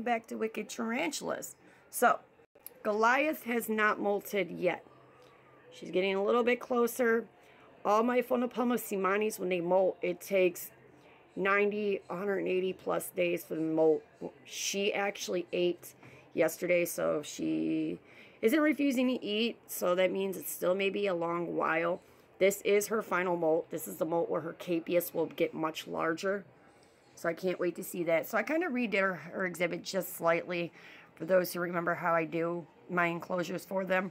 welcome back to Wicked Tarantulas. So, Goliath has not molted yet. She's getting a little bit closer. All my Aphonopelma seemannis, when they molt, it takes 90, 180 plus days for the molt. She actually ate yesterday, so she isn't refusing to eat, so that means it still may be a long while. This is her final molt. This is the molt where her capias will get much larger. So I can't wait to see that. So I kind of redid her, her exhibit just slightly for those who remember how I do my enclosures for them.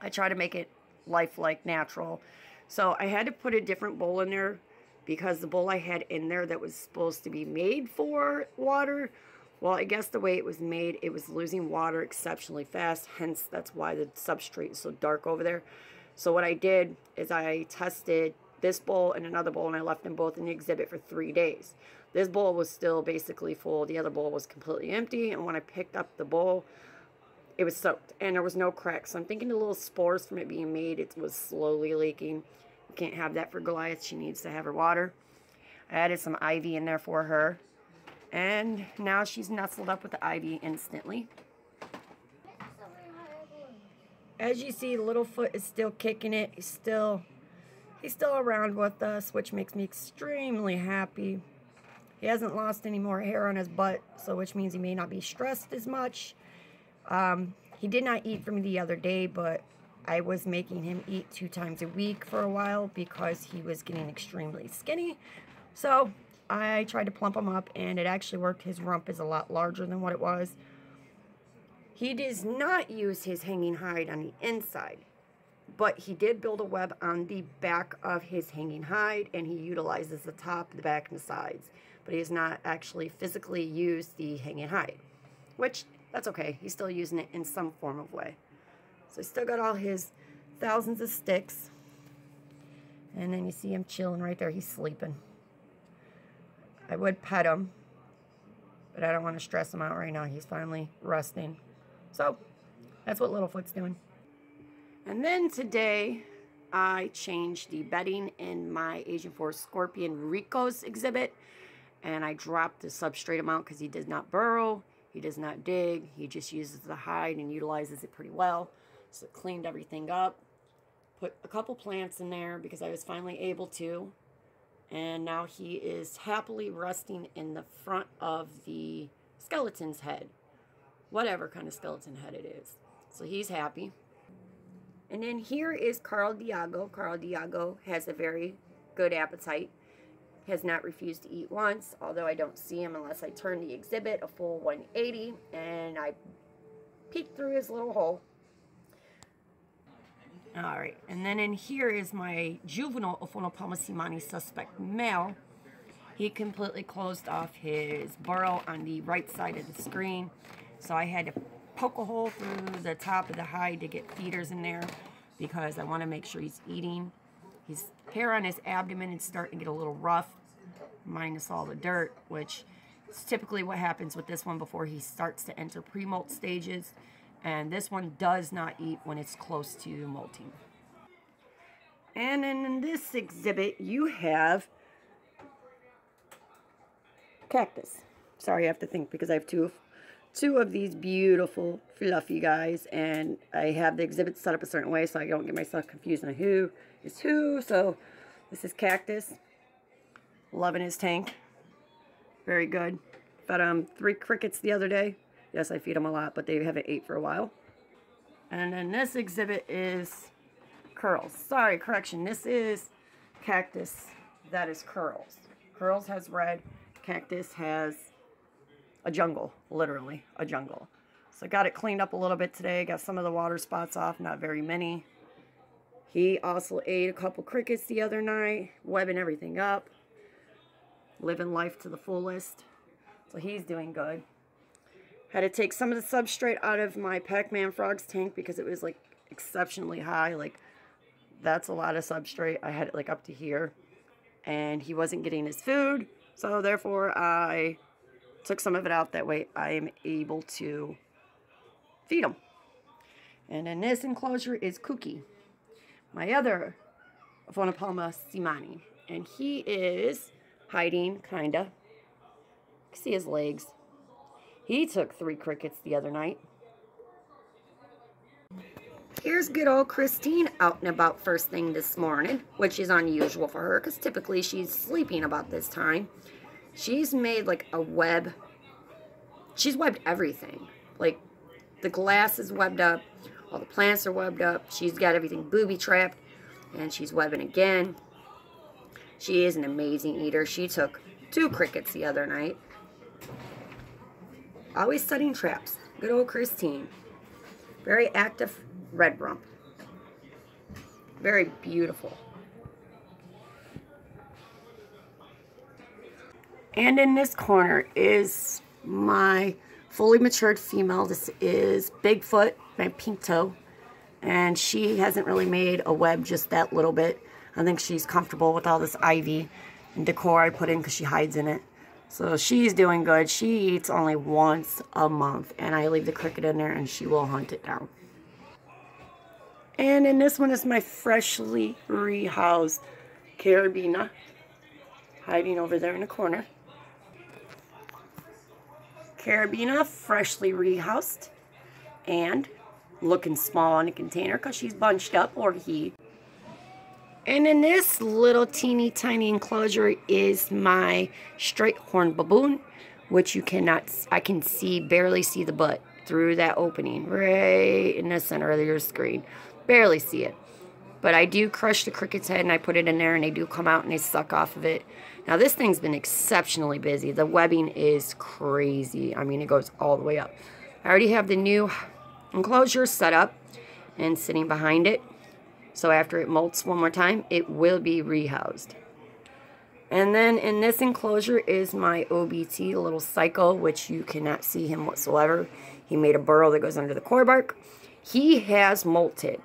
I try to make it lifelike, natural. So I had to put a different bowl in there because the bowl I had in there that was supposed to be made for water, well, I guess the way it was made, it was losing water exceptionally fast. Hence, that's why the substrate is so dark over there. So what I did is I tested this bowl and another bowl, and I left them both in the exhibit for three days. This bowl was still basically full. The other bowl was completely empty. And when I picked up the bowl, it was soaked. And there was no cracks. So I'm thinking the little spores from it being made, it was slowly leaking. We can't have that for Goliath. She needs to have her water. I added some ivy in there for her. And now she's nestled up with the ivy instantly. As you see, Littlefoot is still kicking it. He's still, he's still around with us, which makes me extremely happy. He hasn't lost any more hair on his butt, so which means he may not be stressed as much. Um, he did not eat for me the other day, but I was making him eat two times a week for a while because he was getting extremely skinny. So I tried to plump him up, and it actually worked. His rump is a lot larger than what it was. He does not use his hanging hide on the inside, but he did build a web on the back of his hanging hide, and he utilizes the top, the back, and the sides but he has not actually physically used the hanging hide, which that's okay. He's still using it in some form of way. So he's still got all his thousands of sticks. And then you see him chilling right there. He's sleeping. I would pet him, but I don't want to stress him out right now. He's finally resting. So that's what Littlefoot's doing. And then today, I changed the bedding in my Asian Forest Scorpion Rico's exhibit and I dropped the substrate amount because he does not burrow, he does not dig, he just uses the hide and utilizes it pretty well. So cleaned everything up, put a couple plants in there because I was finally able to, and now he is happily resting in the front of the skeleton's head, whatever kind of skeleton head it is. So he's happy. And then here is Carl Diago. Carl Diago has a very good appetite has not refused to eat once, although I don't see him unless I turn the exhibit a full 180 and I peek through his little hole. Alright, and then in here is my juvenile Aphonopelma seemanni suspect male. He completely closed off his burrow on the right side of the screen. So I had to poke a hole through the top of the hide to get feeders in there because I want to make sure he's eating. His hair on his abdomen is starting to get a little rough, minus all the dirt, which is typically what happens with this one before he starts to enter pre-molt stages. And this one does not eat when it's close to molting. And in this exhibit, you have cactus. Sorry, I have to think because I have two two of these beautiful, fluffy guys. And I have the exhibit set up a certain way so I don't get myself confused on who is who. So this is Cactus. Loving his tank. Very good. Fed him three crickets the other day. Yes, I feed them a lot, but they haven't ate for a while. And then this exhibit is Curls. Sorry, correction. This is Cactus. That is Curls. Curls has red. Cactus has a jungle, literally a jungle. So I got it cleaned up a little bit today. Got some of the water spots off, not very many. He also ate a couple crickets the other night, webbing everything up. Living life to the fullest. So he's doing good. Had to take some of the substrate out of my Pac-Man Frogs tank because it was like exceptionally high. Like that's a lot of substrate. I had it like up to here. And he wasn't getting his food. So therefore I took some of it out. That way I am able to feed them. And in this enclosure is Cookie, my other Aphonopelma seemanni. And he is hiding, kinda. see his legs. He took three crickets the other night. Here's good old Christine out and about first thing this morning, which is unusual for her because typically she's sleeping about this time. She's made like a web. She's webbed everything. Like the glass is webbed up. All the plants are webbed up. She's got everything booby trapped. And she's webbing again. She is an amazing eater. She took two crickets the other night. Always setting traps. Good old Christine. Very active red rump. Very beautiful. And in this corner is my fully matured female. This is Bigfoot, my pink toe. And she hasn't really made a web just that little bit. I think she's comfortable with all this ivy and decor I put in because she hides in it. So she's doing good. She eats only once a month. And I leave the cricket in there and she will hunt it down. And in this one is my freshly rehoused Caribena hiding over there in the corner. Caribena, freshly rehoused and looking small in a container because she's bunched up or he. And in this little teeny tiny enclosure is my straight horn baboon, which you cannot, I can see, barely see the butt through that opening right in the center of your screen. Barely see it. But I do crush the cricket's head and I put it in there and they do come out and they suck off of it. Now this thing's been exceptionally busy. The webbing is crazy. I mean, it goes all the way up. I already have the new enclosure set up and sitting behind it. So after it molts one more time, it will be rehoused. And then in this enclosure is my OBT, a little cycle, which you cannot see him whatsoever. He made a burrow that goes under the cork bark. He has molted.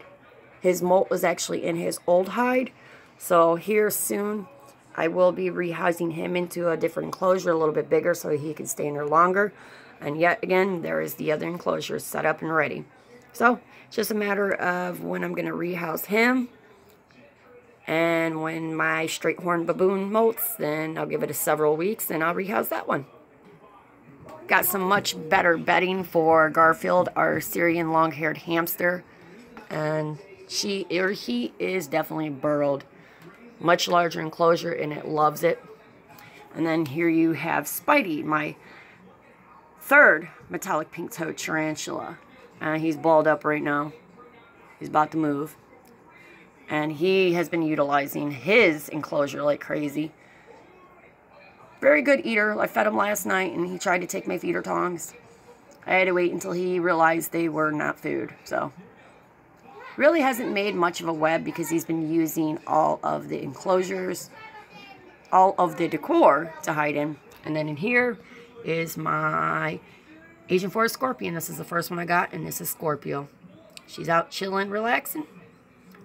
His molt was actually in his old hide. So here soon, I will be rehousing him into a different enclosure, a little bit bigger, so he can stay in there longer. And yet again, there is the other enclosure set up and ready. So, it's just a matter of when I'm going to rehouse him. And when my straight horn baboon molts, then I'll give it a several weeks and I'll rehouse that one. Got some much better bedding for Garfield, our Syrian long-haired hamster. And she or he is definitely burrowed. Much larger enclosure and it loves it. And then here you have Spidey, my third metallic pink toed tarantula. Uh, he's balled up right now. He's about to move. And he has been utilizing his enclosure like crazy. Very good eater. I fed him last night and he tried to take my feeder tongs. I had to wait until he realized they were not food. So, really hasn't made much of a web because he's been using all of the enclosures, all of the decor to hide in. And then in here is my Asian Forest Scorpion. This is the first one I got, and this is Scorpio. She's out chilling, relaxing.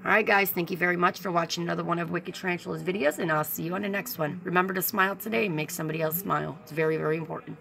Alright guys, thank you very much for watching another one of Wicked Tarantula's videos, and I'll see you on the next one. Remember to smile today and make somebody else smile. It's very, very important.